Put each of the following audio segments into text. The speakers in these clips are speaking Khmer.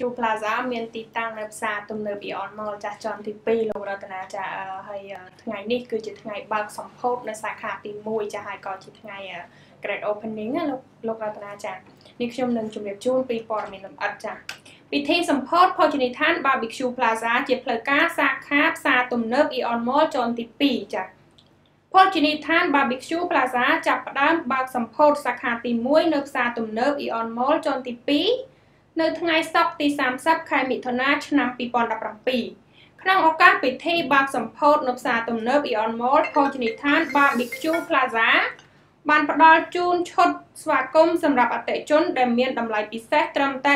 Chu Plaza មានទីតាំងនៅផ្សារទំនើប Beyond Mall ចាស់ជាន់ទី2លោករតនាចាហើយថ្ងៃនេះគឺជាថ្ងៃបើកសម្ពោធនៅសាខាទី1ចាស់ហើយក៏ជាថ្ងៃ Great Opening ណាលោកលោករតនាចាស់នេះខ្ញុំនឹងជម្រាបជូនពីព័ត៌មានលម្អិតចាស់ពិធីសម្ពោធភោជនីយដ្ឋាន Barbecue Plaza ជាផ្លូវការសាខាផ្សារទំនើប Beyond Mall ជាន់ទី2ចាស់ភោជនីយដ្ឋាន Barbecue Plaza ចាប់ផ្ដើមបើកសម្ពោធសាខាទី1នៅផ្សារទំនើប Beyond Mall ជាន់ទី2 នៅថ្ងៃសុក្រទី30ខែមិថុនាឆ្នាំ2017ក្នុងឱកាសពិធីបើកសម្ពោធនៅផ្សារទំនើប Eon Mall ភោជនីយដ្ឋាន Barbecue Plaza បានផ្ដល់ជូនឈុតស្វាគមន៍សម្រាប់អតិថិជនដែលមានតម្លៃពិសេសត្រឹមតែ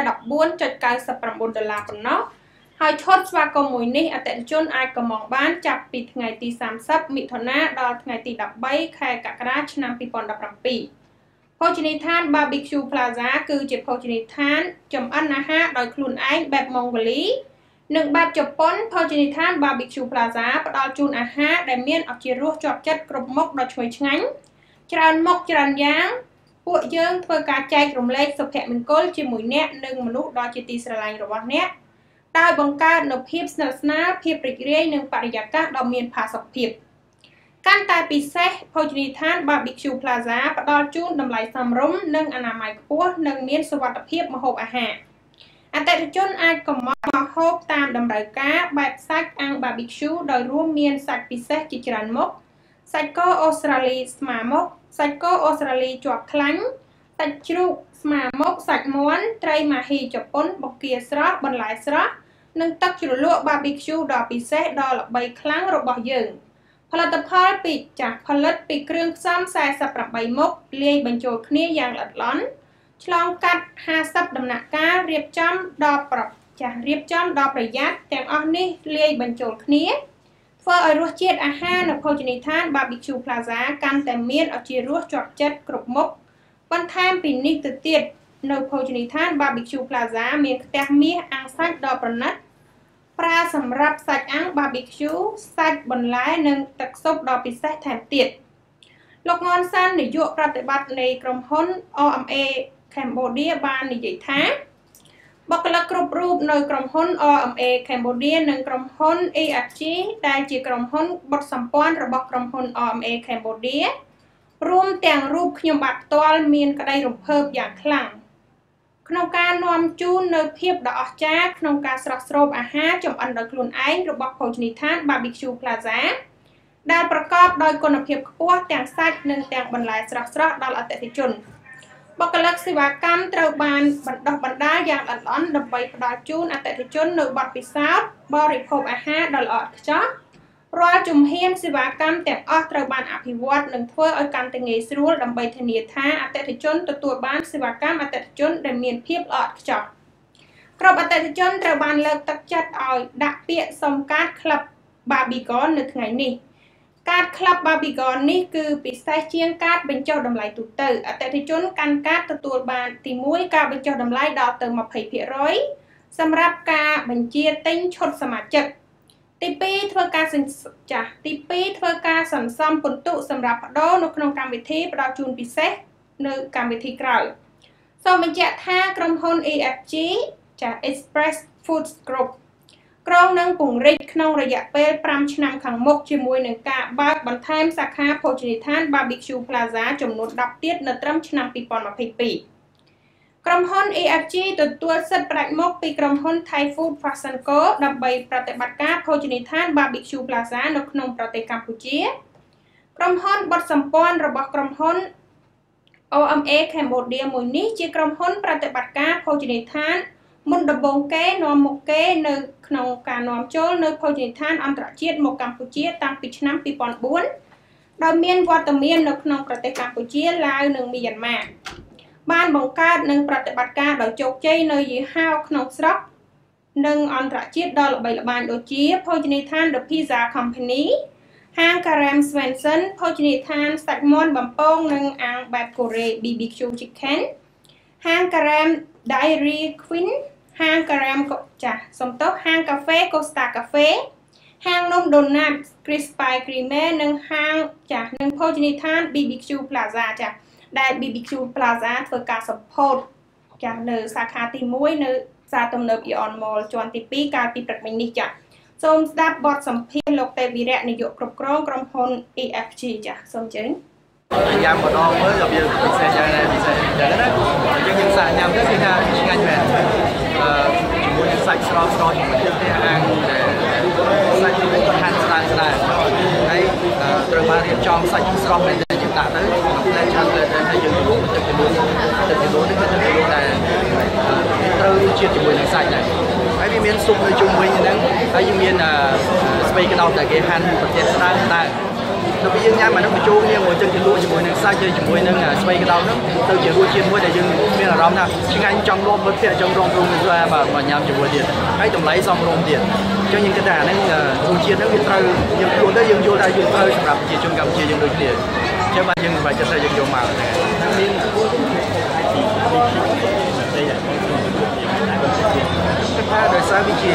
14.99ដុល្លារប៉ុណ្ណោះហើយឈុតស្វាគមន៍មួយនេះអតិថិជនអាចកម្មងបានចាប់ពីថ្ងៃទី30មិថុនាដល់ថ្ងៃទី13ខែកក្កដាឆ្នាំ2017 ភោជនីយដ្ឋាន Barbecue Plaza គឺជាភោជនីយដ្ឋានចម្អិនអាហារដោយខ្លួនឯងបែបម៉ុងហ្គូលីនិងបែបជប៉ុនភោជនីយដ្ឋាន Barbecue Plaza ផ្ដល់ជូនអាហារដែលមានអជារសជាប់ចិត្តគ្រប់មុខដ៏ឈ្ងុយឆ្ងាញ់ច្រើនមុខច្រើនយ៉ាង ពួកយើងធ្វើការចែករំលែកសុភមង្គលជាមួយអ្នកនិងមនុស្សដ៏ជាទីស្រឡាញ់របស់អ្នកដោយបង្កើតនូវភាពស្និទ្ធស្នាលភាពរីករាយនិងបរិយាកាសដ៏មានផាសុកភាព។ កាន់តែពិសេសភោជនីយដ្ឋាន Barbecue Plaza ផ្ដល់ជូនតម្លៃសមរម្យនិងអនាម័យខ្ពស់និងមានសុវត្ថិភាពម្ហូបអាហារអតិថិជនអាចកំងម្ហូបតាមតម្រូវការបែបសាច់អាំង Barbecue ដោយរួមមានសាច់ពិសេសជាច្រើនមុខសាច់គោអូស្ត្រាលីស្មើមុខសាច់គោអូស្ត្រាលីជាប់ខ្លាញ់សាច់ជ្រូកស្មើមុខសាច់មាន់ត្រីម៉ាហ៊ីជប៉ុនបង្គាស្រស់បន្លែស្រស់និងទឹកជ្រលក់ Barbecue ដ៏ពិសេសដ៏ល្បីខ្លាំងរបស់យើង។ ផលិតផលពីចាស់ផលិតពីគ្រឿងផ្សំ48មុខលាយបញ្ចូលគ្នាយ៉ាងល្អិតល្អន់ឆ្លងកាត់50ដំណាក់កាលរៀបចំដល់ប្រចាស់រៀបចំដល់ប្រយ័ត្នទាំងអស់នេះលាយបញ្ចូលគ្នាធ្វើឲ្យរសជាតិអាហារនៅភោជនីយដ្ឋាន Barbecue Plaza កាន់តែមានឱជារសជាប់ចិត្តគ្រប់មុខបន្ថែមពីនេះទៅទៀតនៅភោជនីយដ្ឋាន Barbecue Plaza មានផ្ទះមាសអាំងសាច់ដ៏ប្រណិត ប្រើសម្រាប់សាច់អាំង barbecue សាច់បន្លែនិងទឹកស៊ុបដ៏ពិសេសថែមទៀតលោកងនសាននាយកប្រតិបត្តិនៃក្រុមហ៊ុន OMA Cambodia បាននិយាយថាបុគ្គលិកគ្រប់រូបនៅក្រុមហ៊ុន OMA Cambodia និងក្រុមហ៊ុន AFG ដែលជាក្រុមហ៊ុនបុតសម្ព័ន្ធរបស់ក្រុមហ៊ុន OMA Cambodia រួមទាំងរូបខ្ញុំបាទផ្ទាល់មានក្តីរំភើបយ៉ាងខ្លាំង ក្នុងការនាំជូននៅភាពដ៏អស្ចារ្យក្នុងការស្រស់ស្រូបអាហារចម្អិនដោយខ្លួនឯងរបស់ភោជនីយដ្ឋាន Barbecue Plaza ដែលប្រកបដោយគុណភាពខ្ពស់ទាំងសាច់និងទាំងបន្លែស្រស់ៗដល់អតិថិជនបុគ្គលិកសេវាកម្មត្រូវបានបណ្ដុះបណ្ដាលយ៉ាងល្អិតល្អន់ដើម្បីផ្ដល់ជូនអតិថិជននូវបទពិសោធន៍បរិភោគអាហារដ៏ល្អឥតខ្ចោះ រាល់ជំហានសេវាកម្មទាំងអស់ត្រូវបានអភិវឌ្ឍនិងធ្វើឲ្យកាន់តែងាយស្រួលដើម្បីធានាថាអតិថិជនទទួលបានសេវាកម្មអតិថិជនដែលមានភាពល្អឥតខ្ចោះគ្រប់អតិថិជនត្រូវបានលើកទឹកចិត្តឲ្យដាក់ពាក្យសុំកាតក្លឹប Barbicon នៅថ្ងៃនេះកាតក្លឹប Barbicon នេះគឺពិសេសជាងកាតបញ្ចុះតម្លៃទូទៅអតិថិជនកាន់កាតទទួលបានទី1ការបញ្ចុះតម្លៃដល់ទៅ20%សម្រាប់ការបញ្ជាទិញឈុតសមាជិក ទី2ធ្វើការចាស់ទី2ធ្វើការសន្សំពិន្ទុសម្រាប់បដូរនៅក្នុងកម្មវិធីផ្ដល់ជូនពិសេសនៅកម្មវិធីក្រោយសូមបញ្ជាក់ថាក្រុមហ៊ុន EFG ចា Express Foods Group ក្រុងនឹងពង្រីកក្នុងរយៈពេល5ឆ្នាំខាងមុខជាមួយនឹងការបើកបន្ថែមសាខាភោជនីយដ្ឋាន Barbecue Plaza ចំនួន10ទៀតនៅត្រឹមឆ្នាំ2022 ក្រុមហ៊ុន EFG ទទួលសិទ្ធិផ្ដាច់មុខពីក្រុមហ៊ុន Thai Food Fashion Co ដើម្បីប្រតិបត្តិការភោជនីយដ្ឋាន Barbecue Plaza នៅក្នុងប្រទេសកម្ពុជាក្រុមហ៊ុនបត់សម្ព័ន្ធរបស់ក្រុមហ៊ុន OMA Cambodia មួយនេះជាក្រុមហ៊ុនប្រតិបត្តិការភោជនីយដ្ឋានមុនដំបូងគេនាំមុខគេនៅក្នុងការនាំចូលនៅភោជនីយដ្ឋានអន្តរជាតិមកកម្ពុជាតាំងពីឆ្នាំ2004ដោយមានវត្តមាននៅក្នុងប្រទេសកម្ពុជាឡាវនិងមីយ៉ាន់ម៉ា បានបង្កើតនិងប្រតិបត្តិការដោយជោគជ័យនៅយីហោក្នុងស្រុកនិងអន្តរជាតិដ៏ល្បីល្បាញដូចជាភោជនីយដ្ឋាន The Pizza Company ហាង Karam Swenson ភោជនីយដ្ឋានសាច់មាន់បំពងនិងអាំងបែបកូរ៉េ BBQ Chicken ហាង Karam Dairy Queen ហាង Karam ចាស់សំទោសហាងកាហ្វេ Costa Cafe ហាងនំ Donut Crispy Creamy និងហាងចាស់និងភោជនីយដ្ឋាន BBQ Plaza ចាស់ ដែល BBQ Plaza ធ្វើការ support ចាស់នៅសាខាទី1នៅផ្សារទំនើប Eon Mall ជាន់ទី2កាលពីព្រឹកមិញនេះចាសូមស្ដាប់បទសម្ភាសន៍លោកទេពវីរៈនាយកគ្រប់គ្រងក្រុមហ៊ុន EFG ចាសូមជើញញ៉ាំម្ដងមើលរបៀបពិសេសយ៉ាងណាពិសេសអញ្ចឹងណាយើងយើងសាកញ៉ាំទៅគឺថាឆ្ងាញ់មែនអឺជាមួយនឹងសាច់ស្រស់ស្រស់ជាមួយទឹកផ្ទះអាំងដែលសាច់នេះគាត់ហាន់ស្ដើងស្ដើងហើយត្រូវបានរៀបចំសាច់ស្រស់មែនតែយើងដាក់ទៅតែច្រើនទៅតែយើងលក់ទឹកចំនួនទឹកចំនួននេះគឺទឹកចំនួនដែលត្រូវ ជាតិជាមួយនឹងសាច់ដែរហើយវាមានស៊ុបនៅជុំវិញហ្នឹងហើយយើងមានស្ពៃក្តោបដែលគេហាន់ប្រទេសស្ដើងស្ដើងដល់ពេលយើងញ៉ាំអានោះបញ្ចូលគ្នាមួយទឹកជ្រលក់ជាមួយនឹងសាច់ជាមួយនឹងស្វ័យក្តោបនោះទៅជារសជាតិមួយដែលយើងមានអារម្មណ៍ថាឆ្ងាញ់ចង់រួមមិត្តភក្តិចង់រួមរួមគ្នាបាទមកញ៉ាំជាមួយទៀតហើយតម្លៃសមរម្យទៀតអញ្ចឹងយើងគិតថាអាហ្នឹងរសជាតិហ្នឹងវាត្រូវយើងខ្លួនទៅយើងយល់ថាយើងត្រូវសម្រាប់ប្រជាជនកម្ពុជាយើងដូចគ្នាអញ្ចឹងបាទយើងបាទចិត្តថាយើងយកមកមាន ថាដោយសារវាជា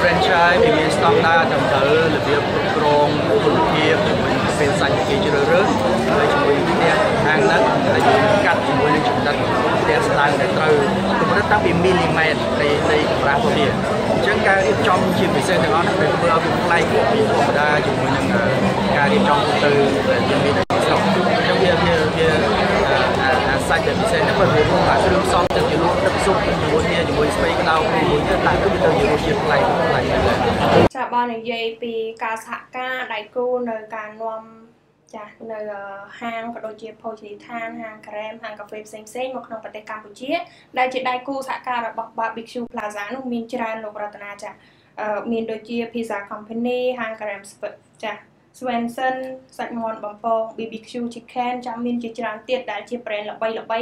franchise វាមានស្តង់ដារត្រឹមត្រូវរបៀបគ្រប់គ្រងគុណភាពជាមួយនឹងពេលសាច់គេជ្រើសរើសហើយជាមួយផ្ទះខាងហ្នឹងហើយយើងកាត់ជាមួយនឹងចំណិតផ្ទះស្ដើងដែលត្រូវកម្រិតតាំងពីមីលីម៉ែត្រនៃនៃកម្រាស់របស់វាអញ្ចឹងការរៀបចំជាពិសេសទាំងអស់ហ្នឹងវាធ្វើឲ្យវាប្លែកពីធម្មតាជាមួយនឹងការរៀបចំទៅដែលយើងមាននៅស្រុកអញ្ចឹងវាវាវាសា ច់ដែលពិសេសហ្នឹងវារួមអាគ្រឿងផ្សំទឹកជាលក់ទឹកស៊ុបជាមួយគ្នាជាមួយស្ពៃក្តៅជាមួយគ្នាដាក់ទៅវាទៅជារសជាតិប្លែកប្លែកចាបើនិយាយពីការសហការដៃគូនៅការនាំចាស់នៅហាងក៏ដូចជាភោជនីយដ្ឋានហាងក្រែមហាងកាហ្វេផ្សេងផ្សេងមកក្នុងប្រទេសកម្ពុជាដែលជាដៃគូសហការរបស់ Barbecue Plaza នោះមានច្រើនលោករតនាចាមានដូចជា Pizza Company ហាងក្រែមចា Swenson សាច់មាន់បំពង BBQ Chicken ចាំមានជាច្រើនទៀតដែលជា brand ល្បីល្បី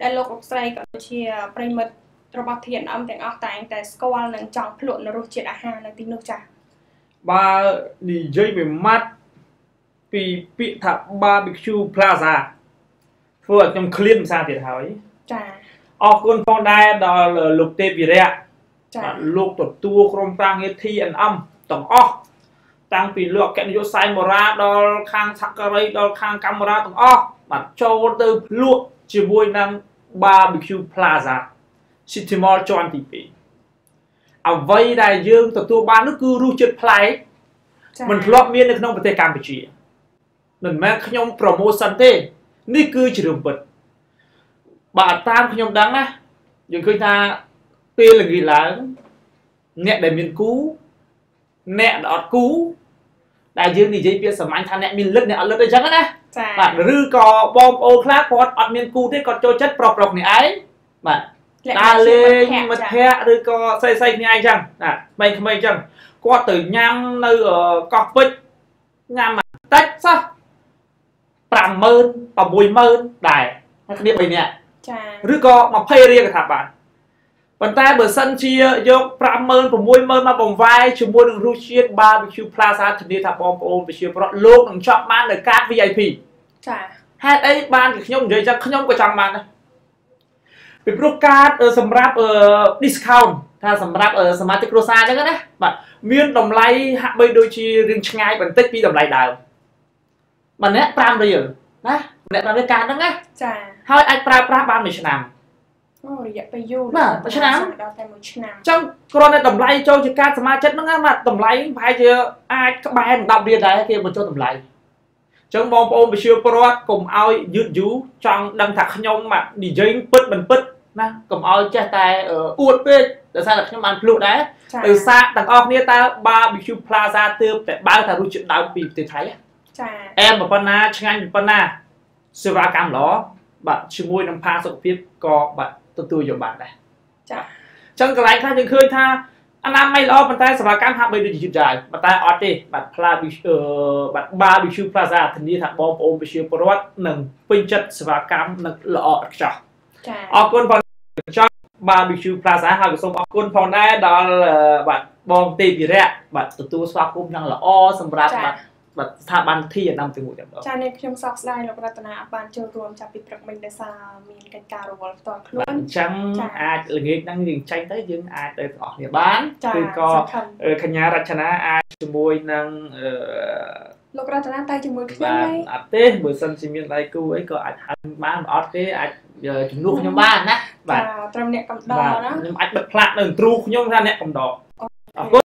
ដែលលោកលោកស្រីក៏ដូចជាប្រិមិត្តរបស់ T&M ទាំងអស់តែងតែស្គាល់និងចង់ភ្លក់នៅរសជាតិអាហារនៅទីនោះចា៎បើនិយាយមួយម៉ាត់ពីពាក្យថា barbecue plaza ធ្វើឲ្យខ្ញុំឃ្លានភាសាទៀតហើយចាអរគុណផងដែរដល់លោកទេពវិរៈចាលោកទទួលក្រុមការងារ T&M ទាំងអស់ តាំងពីលោកអគ្គនាយកសៃមូរ៉ាដល់ខាងឆក្ករីដល់ខាងកាមេរ៉ាទាំងអស់បាទចូលទៅភ្លក់ជាមួយនឹង Barbecue Plaza City Mall ជាន់ទី2អ្វីដែលយើងទទួលបាននោះគឺរសជាតិប្លែកមិនធ្លាប់មាននៅក្នុងប្រទេសកម្ពុជាមិនមែនខ្ញុំ promotion ទេ នេះគឺជារឿងពិតបាទតាមខ្ញុំដឹងណាយើងឃើញថាពេលល្ងាចឡើងអ្នកដែលមានគូអ្នកដែលអត់គូ ដែលយើងនិយាយពាក្យសម្ាញ់ថាអ្នកមានលឹកអ្នកអត់លឹកអញ្ចឹងណាបាទឬក៏បងប្អូនខ្លះគាត់អត់មានគូទេគាត់ចូលចិត្តប្រុសប្រុសគ្នាឯងបាទដើរលេងមិត្តភ័ក្តិឬក៏ស្អីស្អីគ្នាឯងចឹងណាក្មេងៗចឹងគាត់ទៅញ៉ាំនៅកោះពេជ្រញ៉ាំតិចសោះ50000 60000ដែរហើយគ្នា3នាក់ចាឬក៏20រៀលក៏ថាបាន ប៉ុន្តែបើសិនជាយក50000 60000មកបង្វែរជាមួយនឹងរសជាតិ Barbecue Plaza ធានាថាបងប្អូនប្រជាប្រដ្ឋលោកនឹងចង់បាននៅកាត VIP ចាហេតុអីបានខ្ញុំនិយាយចឹងខ្ញុំក៏ចង់បានដែរពីព្រោះកាតសម្រាប់ discount ថាសម្រាប់សមាជិកគ្រួសារអញ្ចឹងណាបាទមានតម្លៃហាក់បីដូចជារៀងឆ្ងាយបន្តិចពីតម្លៃដើមម្នាក់5រៀលណាម្នាក់5រៀលកាតហ្នឹងណាចាហើយអាចប្រើប្រាស់បានមួយឆ្នាំ អូរយៈពេលយូរបាទមួយឆ្នាំដល់តែមួយឆ្នាំអញ្ចឹងគ្រាន់តែតម្លៃចូលជាការសមាជិកហ្នឹងណាតម្លៃប្រហែលជាអាចក្បែរ10រៀលដែរគេបញ្ចុះតម្លៃចឹងបងប្អូនប្រជាពលរដ្ឋកុំឲ្យយឺតយូរចង់ដឹងថាខ្ញុំនិយាយពិតមិនពិតណាកុំឲ្យចេះតែអួតពេកដោយសារតែខ្ញុំបានភ្លក់ដែរដោយសារទាំងអស់គ្នាតើ Barbecue Plaza ទើបតែបើកថារសជាតិដើមពីប្រទេសថៃចាអែមប៉ុណ្ណាឆ្ងាញ់ប៉ុណ្ណាសេវាកម្មល្អបាទជាមួយនឹងផាសុខភាពក៏បាទ ទទួលយកបានដែរចាអញ្ចឹងកន្លែងខ្លះយើងឃើញថាអនាម័យល្អប៉ុន្តែសេវាកម្មហាក់បីដូចជាយឺតយ៉ាវប៉ុន្តែអត់ទេបាទផ្លាវិបាទ Barbecue Plaza ធានាថាបងប្អូនប្រជាពលរដ្ឋនឹងពេញចិត្តសេវាកម្មនឹងល្អឥតខ្ចោះចាអរគុណបងចង់ Barbecue Plaza ហើយក៏សូមអរគុណផងដែរដល់បាទបងទេពវិរៈបាទទទួលស្វាគមន៍យ៉ាងល្អសម្រាប់បាទបាទ ស្ថាប័នធីអាដាមទាំងមួយទាំងអស់ចានេះខ្ញុំសោកស្ដាយលោករតនាអត់បានចូលរួមចាប់ពីព្រឹកមិញដោយសារមានកិច្ចការរវល់ផ្ទាល់ខ្លួនអញ្ចឹងអាចល្ងាចហ្នឹងយើងចេញទៅយើងអាចទៅទាំងអស់គ្នាបានឬក៏កញ្ញារចនាអាចជាមួយនឹងលោករតនាទៅជាមួយខ្ញុំហីអត់ទេបើសិនជាមានដៃគូអីក៏អាចហៅបានអត់ទេអាចជំនួសខ្ញុំបានណាបាទត្រឹមអ្នកកំដរណាខ្ញុំអាចបិទផ្លាកនៅគ្រូខ្ញុំថាអ្នកកំដរអរគុណ